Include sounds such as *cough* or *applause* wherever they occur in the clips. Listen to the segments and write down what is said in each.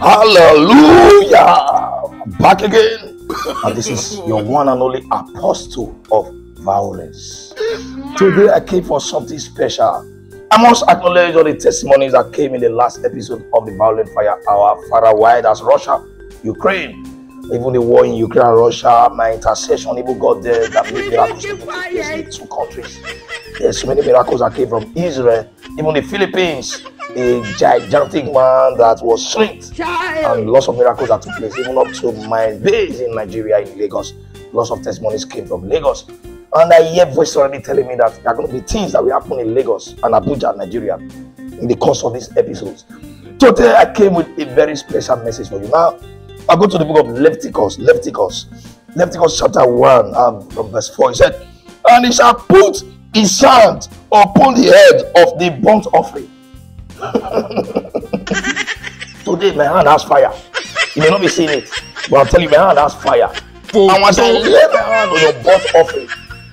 Hallelujah! Back again. And this is your one and only apostle of violence. Today I came for something special. I must acknowledge all the testimonies that came in the last episode of the Violent Fire Hour, far wide as Russia, Ukraine, even the war in Ukraine and Russia, my intercession even got there that made miracles to take place in the two countries. There's so many miracles that came from Israel, even the Philippines, a gigantic man that was shrinked, and lots of miracles that took place, even up to my base in Nigeria in Lagos. Lots of testimonies came from Lagos. And I hear voices already telling me that there are going to be things that will happen in Lagos and Abuja, Nigeria, in the course of these episodes. Today I came with a very special message for you. Now, I go to the book of Leviticus, Leviticus, Leviticus chapter 1, um, from verse 4. He said, And he shall put his hand upon the head of the burnt offering. Today, my hand has fire. You may not be seeing it, but I'm telling you, my hand has fire. And once I lay my hand on your burnt offering,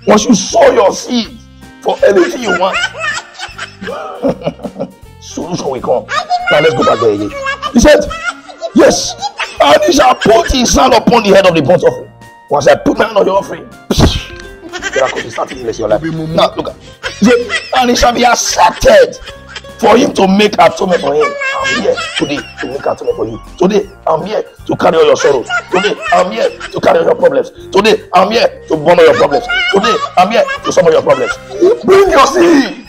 once you sow your seed for anything you want, *laughs* solution will come. Now let's go back there again. He said, Yes, and he shall put his hand upon the head of the burnt offering. Once I put my hand on your offering, *laughs* miracle will start to bless your life. Now look at and it shall be accepted for him to make atonement for him. I'm here today to make atonement for you. Today, I'm here to carry all your sorrows. Today, I'm here to carry all your problems. Today, I'm here to burn all your problems. Today, I'm here to solve all your problems. Bring your seed.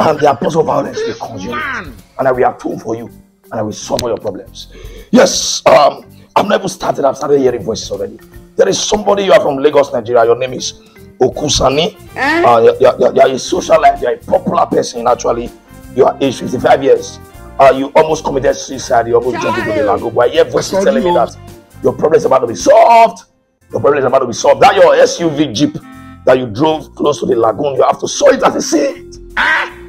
And the apostle of violence will consume it. And I will atone for you. And I will solve all your problems. Yes, um, I've never started. I've started hearing voices already. There is somebody you are from Lagos, Nigeria. Your name is Okusani. Uh, you're, you're, you're a socialite. You're a popular person, actually you are age 55 years, uh, you almost committed suicide, you almost jumped into the lagoon. But I hear voices telling me that your problem is about to be solved. Your problem is about to be solved. That your SUV Jeep that you drove close to the lagoon, you have to sow it as a seed.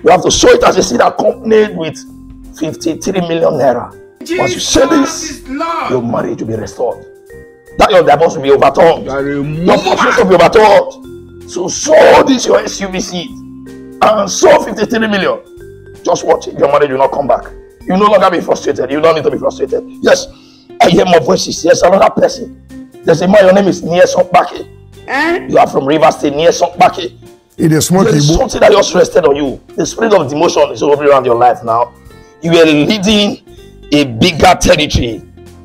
You have to sow it as a seed accompanied with 53 million naira. Once you say this, your marriage will be restored. That your divorce will be overturned. Your fortune will be overturned. So sow this your SUV seed and sow 53 million. Just watch it. Your marriage will not come back. You no longer be frustrated. You don't need to be frustrated. Yes, I hear more voices. Yes, another person. There's a man, your name is Nieson Baki. Eh? You are from River State, Nieson Baki. It is small There is something that just rested on you. The spirit of demotion is over around your life now. You were leading a bigger territory,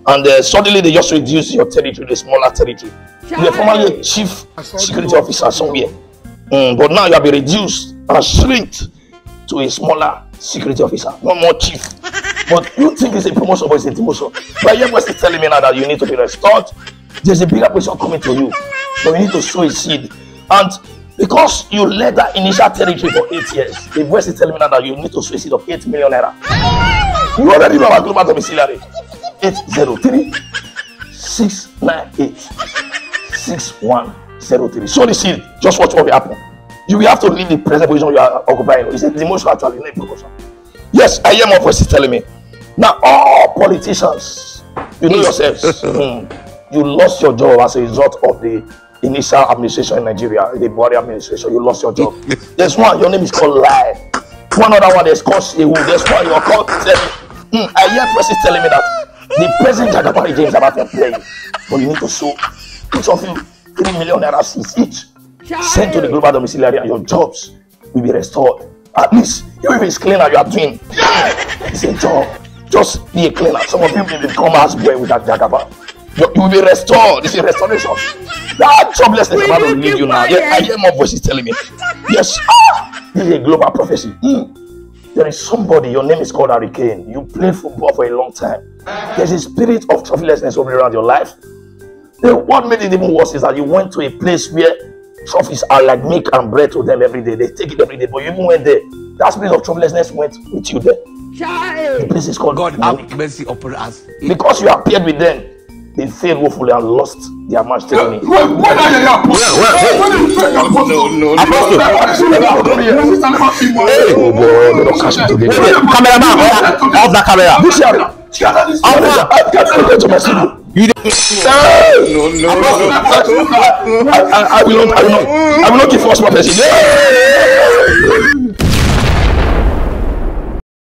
and uh, suddenly they just reduce your territory to a smaller territory. You were formerly a chief security officer somewhere, Mm, but now you have been reduced and shrinked to a smaller security officer, no more chief. But you think it's a promotion, but it's a demotion. But your voice is telling me now that you need to be restored. There's a bigger person coming to you, but you need to sow a seed. And because you led that initial territory for eight years, the voice is telling me now that you need to sow a seed of eight million naira. You already know our global domiciliary. 803 698 6103. Sow the seed. Just watch what will happen. You will have to leave the present position you are occupying. It's a demotion actually, not a promotion. Yes, I hear more voices telling me. Now, all politicians, you know yourselves, *laughs* hmm, you lost your job as a result of the initial administration in Nigeria, the Buhari administration. You lost your job. *laughs* There's one, your name is called Lie. One other one is called Shehu. There's one you're called Tell. Hmm, I hear voices telling me that the present Jagabari James about to play, but you need to sow each of you three million naira seeds each sent to the global domiciliary and your jobs will be restored. At least, even if it's cleaner you are doing, it's a job. Just be a cleaner. Some of you may become houseboy with that jagaba. You, you will be restored. It's a restoration. That joblessness about to leave you now. Yeah, I hear more voices telling me. Yes, ah, this is a global prophecy. Hmm. There is somebody, your name is called Hurricane. You played football for a long time. There's a spirit of trophlessness over around your life. The, what made it even worse is that you went to a place where trophies are like milk and bread to them every day. They take it every day, but you even went there. That spirit of trophlessness went with you there. The Child. place is called God have mercy upon us. Because you appeared with them, they failed woefully and lost their match to me. Wait, when are you apostle? When are you saying apostle? no, Hey, oh boy, they don't catch me today. cameraman off off that camera. This year, I can't go to my studio. You dey Hey! No, no, no. I, will not, I will not, I will not give false prophecy.